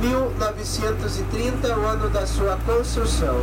1930, o ano da sua construção.